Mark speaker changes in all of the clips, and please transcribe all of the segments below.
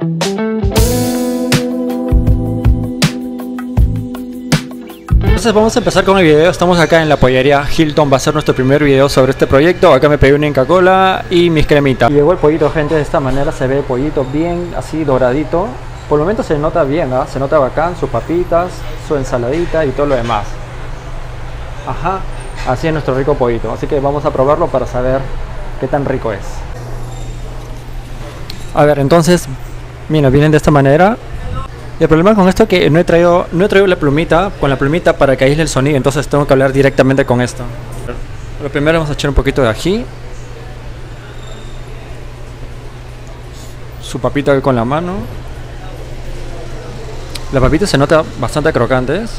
Speaker 1: Entonces vamos a empezar con el video, estamos acá en la pollería Hilton, va a ser nuestro primer video sobre este proyecto, acá me pedí una Inca Cola y mis cremitas. Llegó el pollito gente, de esta manera se ve el pollito bien así doradito, por el momento se nota bien, ¿ah? se nota bacán, sus papitas, su ensaladita y todo lo demás. Ajá, así es nuestro rico pollito, así que vamos a probarlo para saber qué tan rico es. A ver, entonces, mira, vienen de esta manera, y el problema con esto es que no he traído, no he traído la plumita, con la plumita para que aísle el sonido, entonces tengo que hablar directamente con esto. Lo primero vamos a echar un poquito de ají. Su papita con la mano. Las papitas se nota bastante crocantes.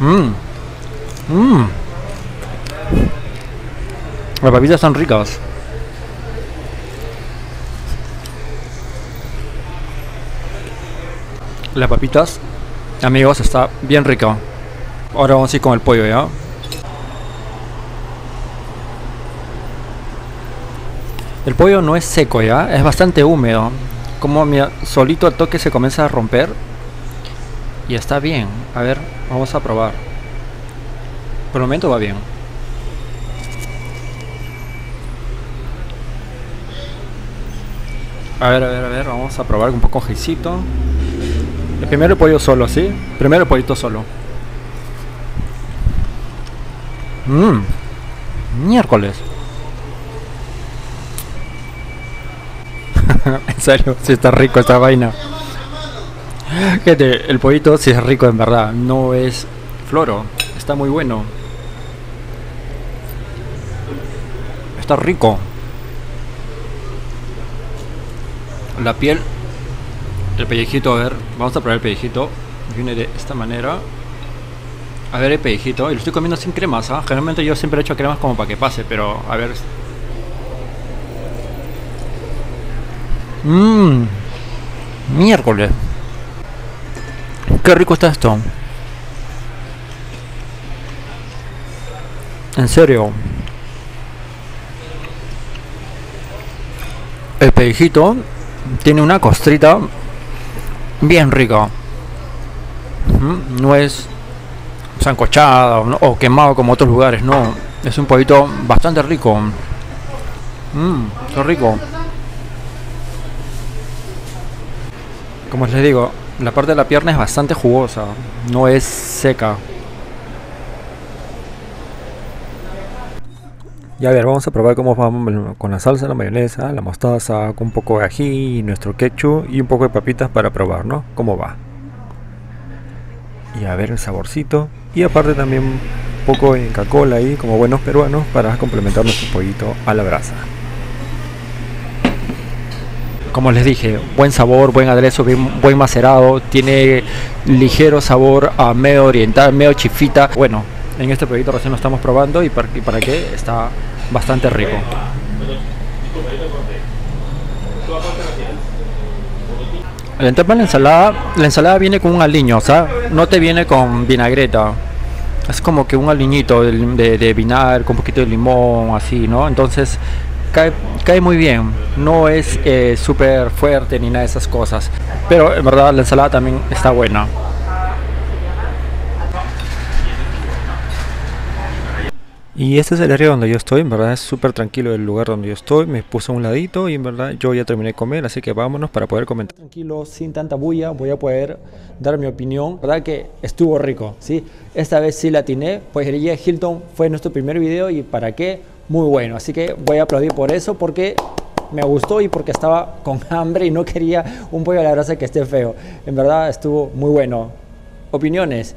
Speaker 1: Mmm. Mmm. Las papitas están ricas. Las papitas, amigos, está bien rico. Ahora vamos a ir con el pollo, ¿ya? El pollo no es seco, ¿ya? Es bastante húmedo. Como mi solito el toque se comienza a romper. Y está bien. A ver, vamos a probar. Por el momento va bien. A ver, a ver, a ver, vamos a probar un poco jicito. Primero el pollo solo, ¿sí? Primero el pollito solo. Mmm. Miércoles. en serio, si está rico esta vaina. Gente, el pollito sí es rico en verdad. No es floro. Está muy bueno. Está rico. La piel el pellejito, a ver, vamos a probar el pellejito. Viene de esta manera. A ver el pellejito. Y lo estoy comiendo sin cremas, ¿ah? Generalmente yo siempre he hecho cremas como para que pase, pero a ver. Mmm. Miércoles. Qué rico está esto. En serio. El pellejito tiene una costrita bien rico. No es sancochado o quemado como otros lugares, no. Es un poquito bastante rico. Mmm, rico. Como les digo, la parte de la pierna es bastante jugosa, no es seca. Y ver, vamos a probar cómo vamos con la salsa, la mayonesa, la mostaza, con un poco de ají, nuestro ketchup y un poco de papitas para probar, ¿no? Cómo va. Y a ver el saborcito. Y aparte también un poco de Coca-Cola ahí, como buenos peruanos, para complementar nuestro pollito a la brasa. Como les dije, buen sabor, buen aderezo, buen macerado, tiene ligero sabor a medio oriental, medio chifita. Bueno, en este proyecto recién lo estamos probando y para, y para qué está bastante rico. El tema de la ensalada, la ensalada viene con un aliño, o sea, no te viene con vinagreta. Es como que un aliñito de, de, vinagre con un poquito de limón, así, ¿no? Entonces cae, cae muy bien. No es eh, súper fuerte ni nada de esas cosas. Pero en verdad la ensalada también está buena. Y este es el área donde yo estoy, en verdad es súper tranquilo el lugar donde yo estoy, me puse a un ladito y en verdad yo ya terminé de comer, así que vámonos para poder comentar. Tranquilo, sin tanta bulla, voy a poder dar mi opinión, verdad que estuvo rico, ¿sí? Esta vez sí la atiné, pues el Hilton fue nuestro primer video y para qué, muy bueno, así que voy a aplaudir por eso porque me gustó y porque estaba con hambre y no quería un pollo a la brasa que esté feo. En verdad estuvo muy bueno. Opiniones.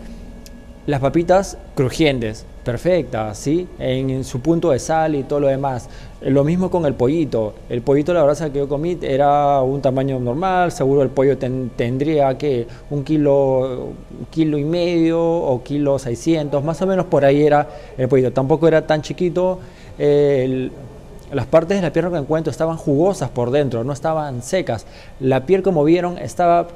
Speaker 1: Las papitas crujientes, perfectas, ¿sí? En, su punto de sal y todo lo demás. Lo mismo con el pollito. El pollito, la verdad, que yo comí era un tamaño normal. Seguro el pollo tendría que un kilo, kilo y medio o kilo 600, más o menos por ahí era el pollito. Tampoco era tan chiquito. las partes de la pierna que encuentro estaban jugosas por dentro, no estaban secas. La piel, como vieron, estaba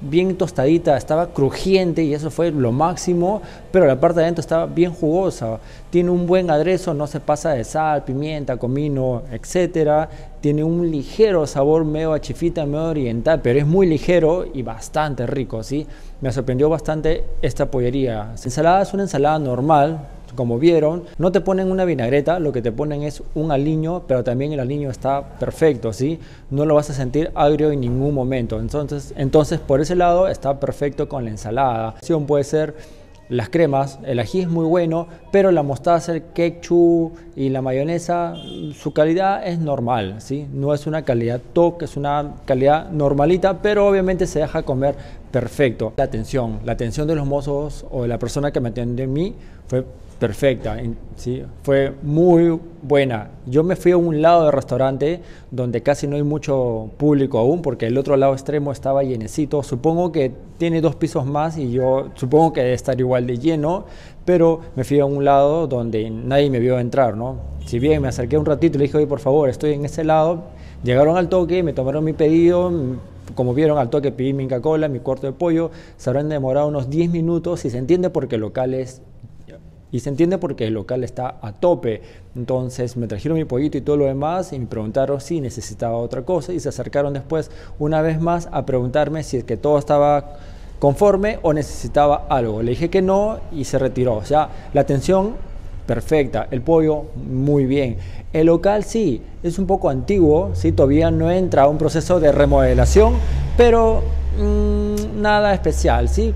Speaker 1: bien tostadita, estaba crujiente y eso fue lo máximo, pero la parte de adentro estaba bien jugosa. Tiene un buen aderezo, no se pasa de sal, pimienta, comino, etcétera. Tiene un ligero sabor medio a chifita, medio oriental, pero es muy ligero y bastante rico, ¿sí? Me sorprendió bastante esta pollería. La ensalada es una ensalada normal, como vieron, no te ponen una vinagreta, lo que te ponen es un aliño, pero también el aliño está perfecto, ¿sí? No lo vas a sentir agrio en ningún momento. Entonces, entonces por ese lado está perfecto con la ensalada. La opción puede ser las cremas, el ají es muy bueno, pero la mostaza, el ketchup y la mayonesa, su calidad es normal, ¿sí? No es una calidad top, es una calidad normalita, pero obviamente se deja comer perfecto. La atención, la atención de los mozos o de la persona que me atendió en mí fue perfecta, ¿sí? fue muy buena. Yo me fui a un lado del restaurante donde casi no hay mucho público aún, porque el otro lado extremo estaba llenecito. Supongo que tiene dos pisos más y yo supongo que debe estar igual de lleno, pero me fui a un lado donde nadie me vio entrar, ¿no? Si bien me acerqué un ratito y le dije, oye, por favor, estoy en ese lado, llegaron al toque, me tomaron mi pedido, como vieron al toque pedí mi Inca Cola, mi cuarto de pollo, se habrán demorado unos 10 minutos y se entiende porque el local es y se entiende porque el local está a tope. Entonces me trajeron mi pollito y todo lo demás y me preguntaron si necesitaba otra cosa y se acercaron después una vez más a preguntarme si es que todo estaba conforme o necesitaba algo. Le dije que no y se retiró. O sea, la atención perfecta, el pollo muy bien. El local sí, es un poco antiguo, ¿sí? todavía no entra a un proceso de remodelación, pero mm, nada especial, ¿sí?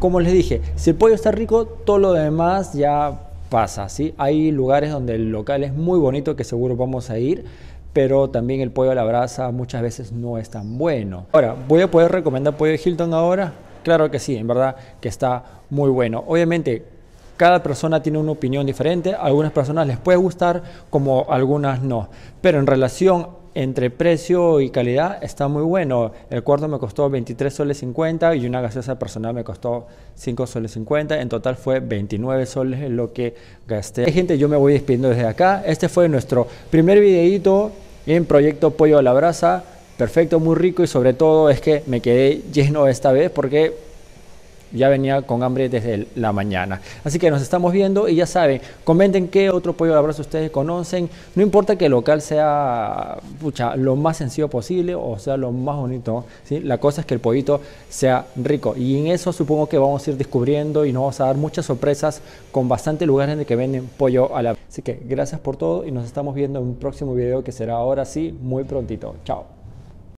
Speaker 1: como les dije, si el pollo está rico, todo lo demás ya pasa, ¿sí? Hay lugares donde el local es muy bonito que seguro vamos a ir, pero también el pollo a la brasa muchas veces no es tan bueno. Ahora, ¿voy a poder recomendar pollo de Hilton ahora? Claro que sí, en verdad que está muy bueno. Obviamente, cada persona tiene una opinión diferente, a algunas personas les puede gustar como algunas no, pero en relación entre precio y calidad está muy bueno. El cuarto me costó 23 soles 50 y una gaseosa personal me costó 5 soles 50. En total fue 29 soles lo que gasté. Gente, yo me voy despidiendo desde acá. Este fue nuestro primer videito en Proyecto Pollo a la Brasa. Perfecto, muy rico y sobre todo es que me quedé lleno esta vez porque ya venía con hambre desde la mañana. Así que nos estamos viendo y ya saben, comenten qué otro pollo de abrazo ustedes conocen. No importa que el local sea lo más sencillo posible o sea lo más bonito. ¿sí? La cosa es que el pollito sea rico. Y en eso supongo que vamos a ir descubriendo y nos vamos a dar muchas sorpresas con bastantes lugares en que venden pollo a la Así que gracias por todo y nos estamos viendo en un próximo video que será ahora sí muy prontito. Chao.